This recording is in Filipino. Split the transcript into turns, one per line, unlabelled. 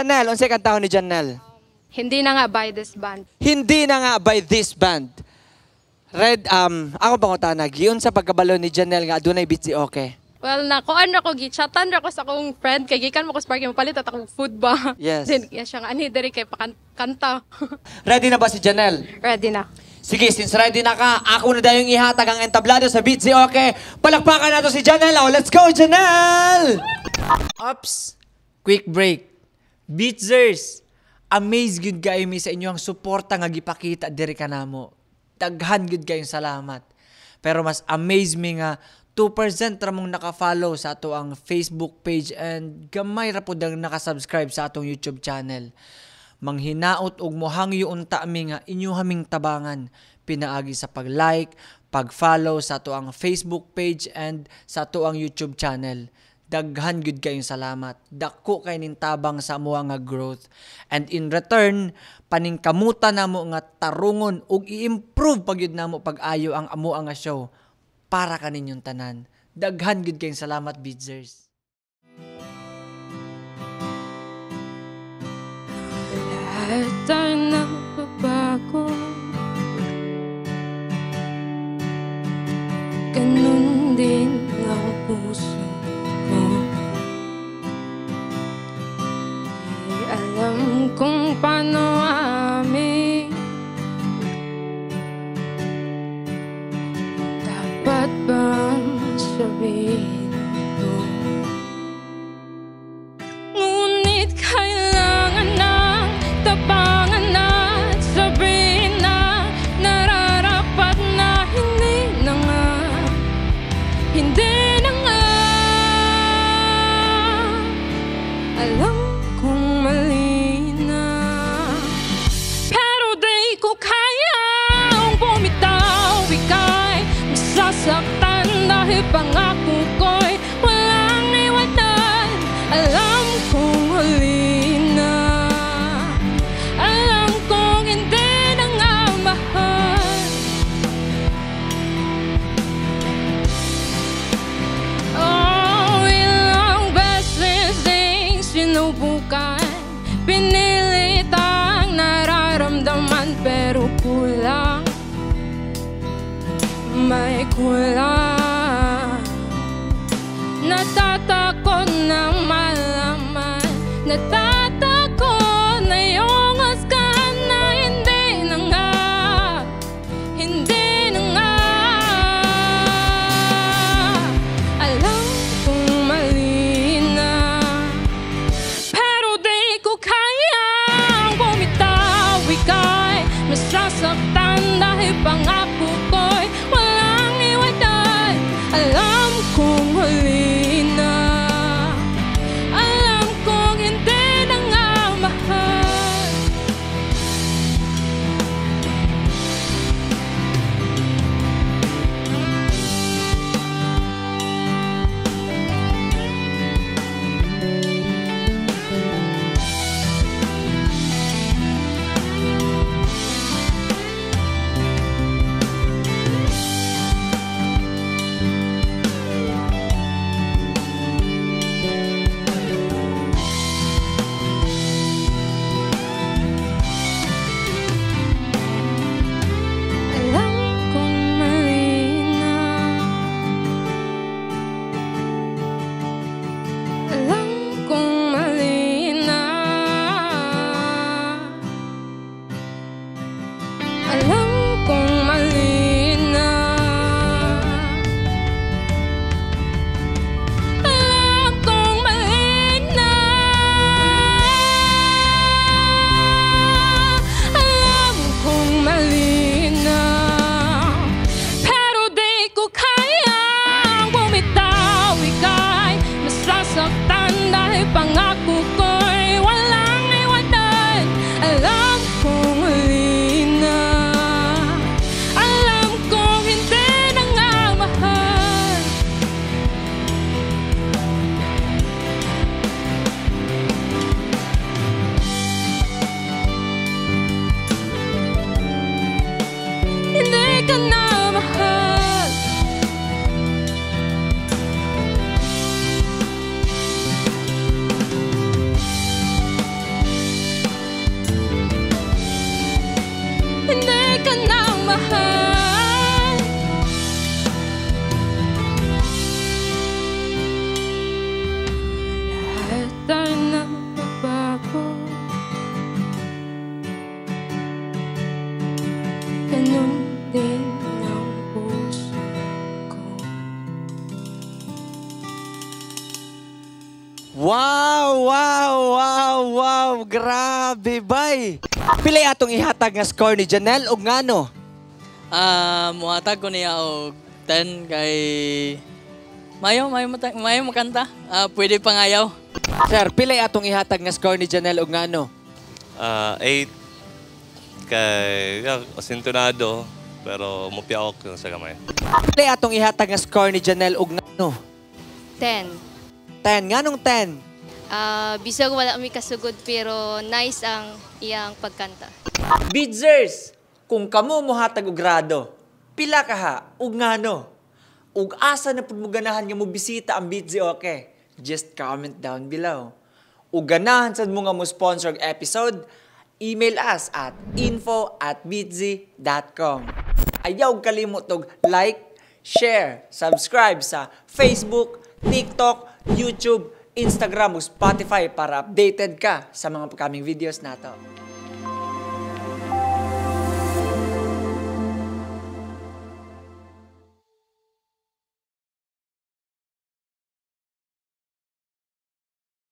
Janelle, unsay kantahon ni Janelle?
Hindi na nga by this band.
Hindi na nga by this band. Red, um, ako pangutana, giyon sa pagkabalo ni Janelle nga adunay beat si okay.
Well, na ko ano ko gichatan ra ko sa akong friend kay gikan mo ko sparky mapalit at akong food ba.
Yes.
Then yeah, siya nga ani diri kay pakanta.
Ready na ba si Janelle?
Ready na.
Sige, since ready na ka, ako na dayong ihatag ang entablado sa beat si okay. Palakpakan nato si Janelle. Oh, let's go, Janelle!
Ops! Quick break. Beatzers! Amaze gud kayo mi sa inyong suporta nga gipakita diri ka namo. Daghan gud kayong salamat. Pero mas amaze mi nga 2% ra mong naka-follow sa ato ang Facebook page and gamay ra pud ang naka-subscribe sa atong YouTube channel. Manghinaot og mohangyo unta mi nga inyo haming tabangan pinaagi sa pag-like, pag-follow sa ato ang Facebook page and sa ato ang YouTube channel daghan gud kayong salamat. Dako kay nin tabang sa amo nga growth. And in return, paningkamuta namo nga tarungon ug i-improve pagyud namo pag-ayo ang amo nga show para kaninyong tanan. Daghan gud kayong salamat, Bidzers.
that burns for me. Pangako ko'y walang iwanan Alam kong huli na. Alam kong hindi na nga mahal. Oh, ilang beses din sinubukan. Pinilit ang nararamdaman pero kulang. May kulang n'êtes pas
Wow, wow, wow, wow. Grabe, bay. Pilay atong ihatag nga score ni Janelle ug ngano?
Ah, muhatag ko niya og 10 kay Mayo, mayo, mayo makanta. Ah, pwede pangayaw.
Sir, pilay atong ihatag nga score ni Janelle ug ngano?
Ah, 8 kay yeah, asintonado pero mupiaok yung sa gamay.
Pilay atong ihatag nga score ni Janelle ug ngano?
10.
10. Nganong 10?
Ah, bisag wala mi kasugod pero nice ang iyang pagkanta.
Bidzers, kung kamo mohatag og grado, pila ka ha, ug ngano? Ug asa na pud mo ganahan nga mo bisita ang Bitzy okay? Just comment down below. Ug ganahan sad mo nga mo sponsor og episode, email us at info at bitzy.com. Ayaw kalimot og like, share, subscribe sa Facebook, TikTok, YouTube, Instagram ug Spotify para updated ka sa mga upcoming videos nato.